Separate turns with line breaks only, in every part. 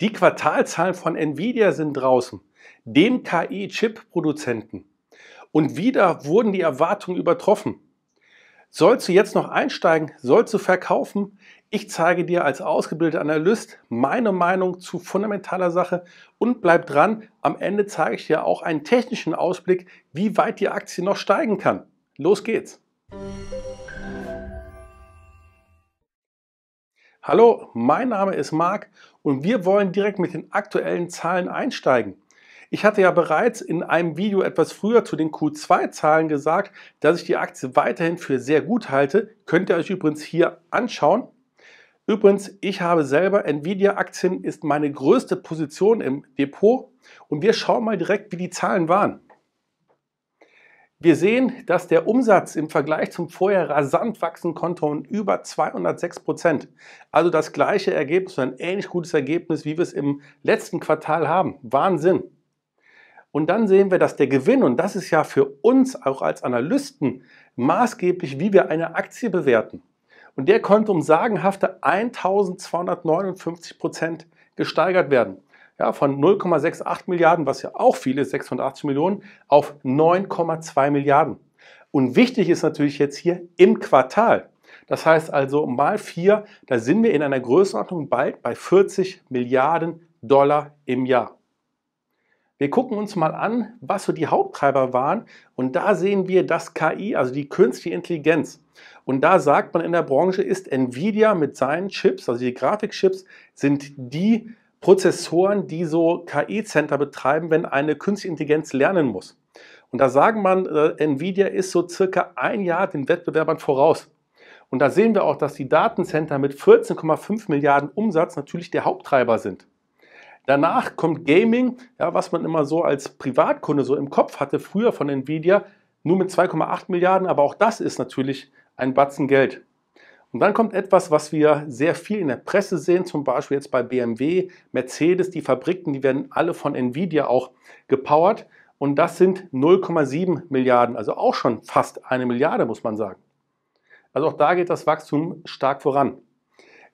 Die Quartalzahlen von Nvidia sind draußen, dem KI-Chip-Produzenten. Und wieder wurden die Erwartungen übertroffen. Sollst du jetzt noch einsteigen? Sollst du verkaufen? Ich zeige dir als ausgebildeter Analyst meine Meinung zu fundamentaler Sache und bleib dran. Am Ende zeige ich dir auch einen technischen Ausblick, wie weit die Aktie noch steigen kann. Los geht's! Hallo, mein Name ist Marc und wir wollen direkt mit den aktuellen Zahlen einsteigen. Ich hatte ja bereits in einem Video etwas früher zu den Q2-Zahlen gesagt, dass ich die Aktie weiterhin für sehr gut halte. Könnt ihr euch übrigens hier anschauen. Übrigens, ich habe selber Nvidia-Aktien, ist meine größte Position im Depot und wir schauen mal direkt, wie die Zahlen waren. Wir sehen, dass der Umsatz im Vergleich zum vorher rasant wachsen konnte und über 206 Prozent. Also das gleiche Ergebnis, ein ähnlich gutes Ergebnis, wie wir es im letzten Quartal haben. Wahnsinn. Und dann sehen wir, dass der Gewinn, und das ist ja für uns auch als Analysten maßgeblich, wie wir eine Aktie bewerten. Und der konnte um sagenhafte 1259 Prozent gesteigert werden ja, von 0,68 Milliarden, was ja auch viel ist, 680 Millionen, auf 9,2 Milliarden. Und wichtig ist natürlich jetzt hier im Quartal. Das heißt also mal vier, da sind wir in einer Größenordnung bald bei 40 Milliarden Dollar im Jahr. Wir gucken uns mal an, was so die Haupttreiber waren. Und da sehen wir das KI, also die künstliche Intelligenz. Und da sagt man in der Branche, ist Nvidia mit seinen Chips, also die Grafikchips, sind die Prozessoren, die so KI-Center betreiben, wenn eine künstliche Intelligenz lernen muss. Und da sagen man, äh, Nvidia ist so circa ein Jahr den Wettbewerbern voraus. Und da sehen wir auch, dass die Datencenter mit 14,5 Milliarden Umsatz natürlich der Haupttreiber sind. Danach kommt Gaming, ja, was man immer so als Privatkunde so im Kopf hatte, früher von Nvidia, nur mit 2,8 Milliarden, aber auch das ist natürlich ein Batzen Geld. Und dann kommt etwas, was wir sehr viel in der Presse sehen, zum Beispiel jetzt bei BMW, Mercedes, die Fabriken, die werden alle von Nvidia auch gepowert. Und das sind 0,7 Milliarden, also auch schon fast eine Milliarde, muss man sagen. Also auch da geht das Wachstum stark voran.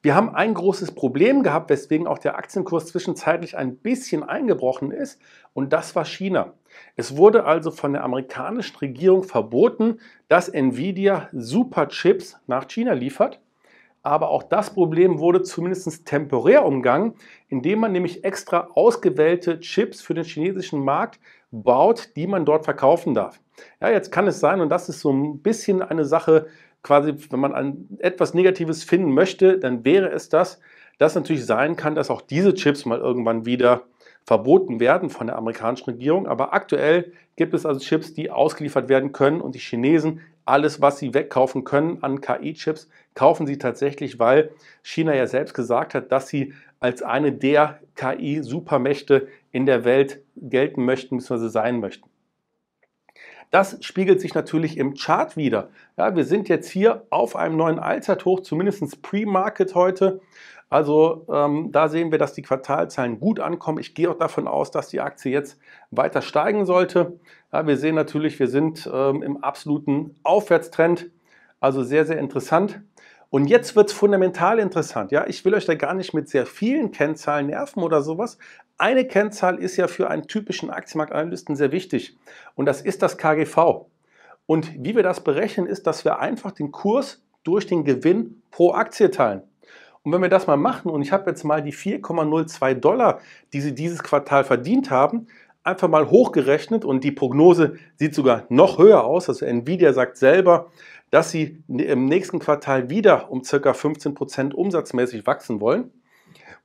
Wir haben ein großes Problem gehabt, weswegen auch der Aktienkurs zwischenzeitlich ein bisschen eingebrochen ist, und das war China. Es wurde also von der amerikanischen Regierung verboten, dass Nvidia Superchips nach China liefert. Aber auch das Problem wurde zumindest temporär umgangen, indem man nämlich extra ausgewählte Chips für den chinesischen Markt baut, die man dort verkaufen darf. Ja, jetzt kann es sein, und das ist so ein bisschen eine Sache, quasi, wenn man etwas Negatives finden möchte, dann wäre es das, dass natürlich sein kann, dass auch diese Chips mal irgendwann wieder verboten werden von der amerikanischen Regierung. Aber aktuell gibt es also Chips, die ausgeliefert werden können und die Chinesen, alles, was sie wegkaufen können an KI-Chips, kaufen sie tatsächlich, weil China ja selbst gesagt hat, dass sie als eine der KI-Supermächte in der Welt gelten möchten bzw. sein möchten. Das spiegelt sich natürlich im Chart wieder. Ja, wir sind jetzt hier auf einem neuen Allzeithoch, zumindest Pre-Market heute. Also ähm, da sehen wir, dass die Quartalzahlen gut ankommen. Ich gehe auch davon aus, dass die Aktie jetzt weiter steigen sollte. Ja, wir sehen natürlich, wir sind ähm, im absoluten Aufwärtstrend. Also sehr, sehr interessant. Und jetzt wird es fundamental interessant. Ja, ich will euch da gar nicht mit sehr vielen Kennzahlen nerven oder sowas. Eine Kennzahl ist ja für einen typischen Aktienmarktanalysten sehr wichtig und das ist das KGV. Und wie wir das berechnen, ist, dass wir einfach den Kurs durch den Gewinn pro Aktie teilen. Und wenn wir das mal machen und ich habe jetzt mal die 4,02 Dollar, die sie dieses Quartal verdient haben, einfach mal hochgerechnet und die Prognose sieht sogar noch höher aus. Also Nvidia sagt selber, dass sie im nächsten Quartal wieder um ca. 15% umsatzmäßig wachsen wollen.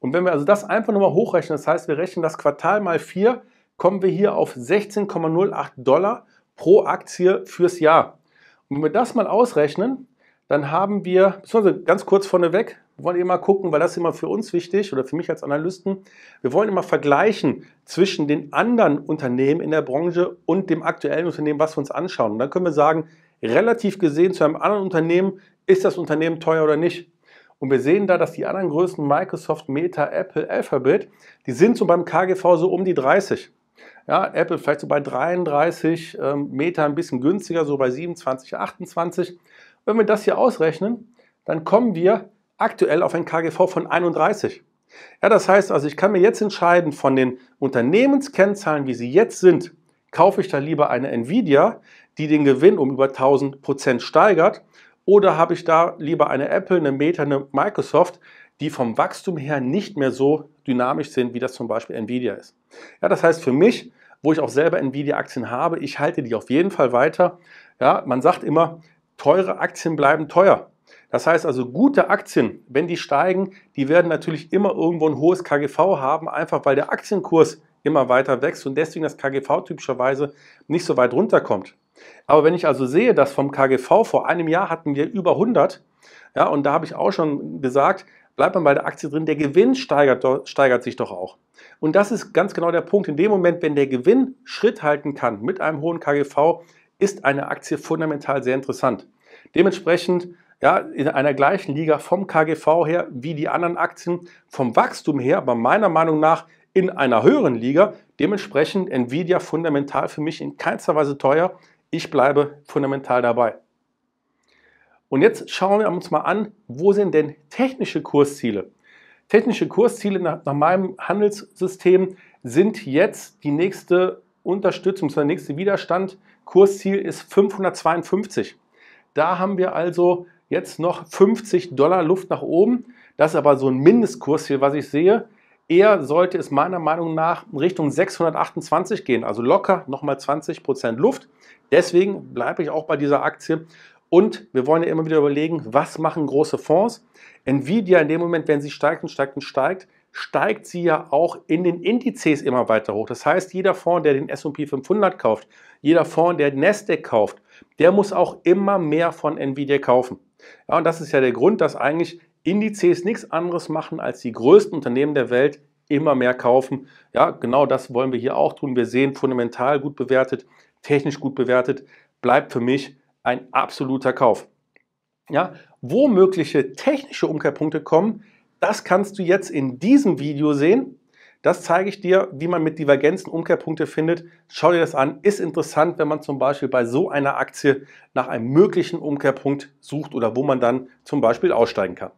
Und wenn wir also das einfach nur mal hochrechnen, das heißt, wir rechnen das Quartal mal 4, kommen wir hier auf 16,08 Dollar pro Aktie fürs Jahr. Und wenn wir das mal ausrechnen, dann haben wir, beziehungsweise ganz kurz vorneweg, wir wollen immer gucken, weil das ist immer für uns wichtig oder für mich als Analysten, wir wollen immer vergleichen zwischen den anderen Unternehmen in der Branche und dem aktuellen Unternehmen, was wir uns anschauen. Und dann können wir sagen, relativ gesehen zu einem anderen Unternehmen, ist das Unternehmen teuer oder nicht. Und wir sehen da, dass die anderen Größen, Microsoft, Meta, Apple, Alphabet, die sind so beim KGV so um die 30. Ja, Apple vielleicht so bei 33, ähm, Meta ein bisschen günstiger, so bei 27, 28. Wenn wir das hier ausrechnen, dann kommen wir aktuell auf ein KGV von 31. Ja, das heißt also, ich kann mir jetzt entscheiden, von den Unternehmenskennzahlen, wie sie jetzt sind, kaufe ich da lieber eine Nvidia, die den Gewinn um über 1000 Prozent steigert, oder habe ich da lieber eine Apple, eine Meta, eine Microsoft, die vom Wachstum her nicht mehr so dynamisch sind, wie das zum Beispiel Nvidia ist. Ja, das heißt für mich, wo ich auch selber Nvidia-Aktien habe, ich halte die auf jeden Fall weiter. Ja, man sagt immer, teure Aktien bleiben teuer. Das heißt also, gute Aktien, wenn die steigen, die werden natürlich immer irgendwo ein hohes KGV haben, einfach weil der Aktienkurs immer weiter wächst und deswegen das KGV typischerweise nicht so weit runterkommt. Aber wenn ich also sehe, dass vom KGV vor einem Jahr hatten wir über 100, ja, und da habe ich auch schon gesagt, bleibt man bei der Aktie drin, der Gewinn steigert, steigert sich doch auch. Und das ist ganz genau der Punkt. In dem Moment, wenn der Gewinn Schritt halten kann mit einem hohen KGV, ist eine Aktie fundamental sehr interessant. Dementsprechend ja, in einer gleichen Liga vom KGV her wie die anderen Aktien, vom Wachstum her, aber meiner Meinung nach in einer höheren Liga. Dementsprechend Nvidia fundamental für mich in keinster Weise teuer. Ich bleibe fundamental dabei. Und jetzt schauen wir uns mal an, wo sind denn technische Kursziele? Technische Kursziele nach, nach meinem Handelssystem sind jetzt die nächste Unterstützung, der nächste Widerstand. Kursziel ist 552. Da haben wir also jetzt noch 50 Dollar Luft nach oben. Das ist aber so ein Mindestkursziel, was ich sehe. Eher sollte es meiner Meinung nach Richtung 628 gehen, also locker nochmal 20% Luft. Deswegen bleibe ich auch bei dieser Aktie. Und wir wollen ja immer wieder überlegen, was machen große Fonds? Nvidia in dem Moment, wenn sie steigt und steigt und steigt, steigt sie ja auch in den Indizes immer weiter hoch. Das heißt, jeder Fonds, der den S&P 500 kauft, jeder Fonds, der Nasdaq kauft, der muss auch immer mehr von Nvidia kaufen. Ja, und das ist ja der Grund, dass eigentlich Indizes nichts anderes machen, als die größten Unternehmen der Welt immer mehr kaufen. Ja, genau das wollen wir hier auch tun. Wir sehen fundamental gut bewertet, technisch gut bewertet, bleibt für mich ein absoluter Kauf. Ja, wo mögliche technische Umkehrpunkte kommen, das kannst du jetzt in diesem Video sehen. Das zeige ich dir, wie man mit Divergenzen Umkehrpunkte findet. Schau dir das an. Ist interessant, wenn man zum Beispiel bei so einer Aktie nach einem möglichen Umkehrpunkt sucht oder wo man dann zum Beispiel aussteigen kann.